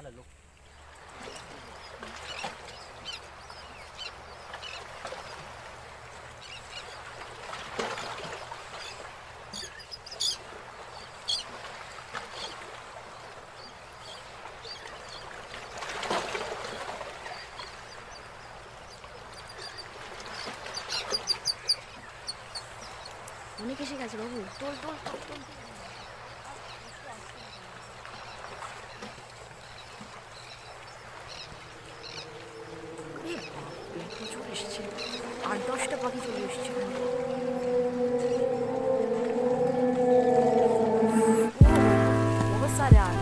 वाला लो অনেক এসে গেছে বাবু তোল তোল তোল তোল এসছে আট দশটা পাখি চলে এসছে बहुत सारे आ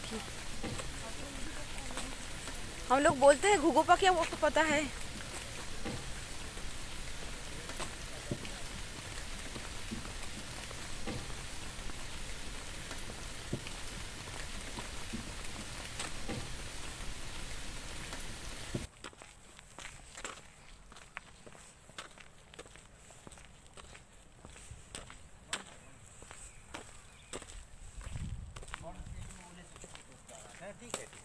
पाखी हम लोग बोलते हैं घुघु पाखी आपको पता है। it.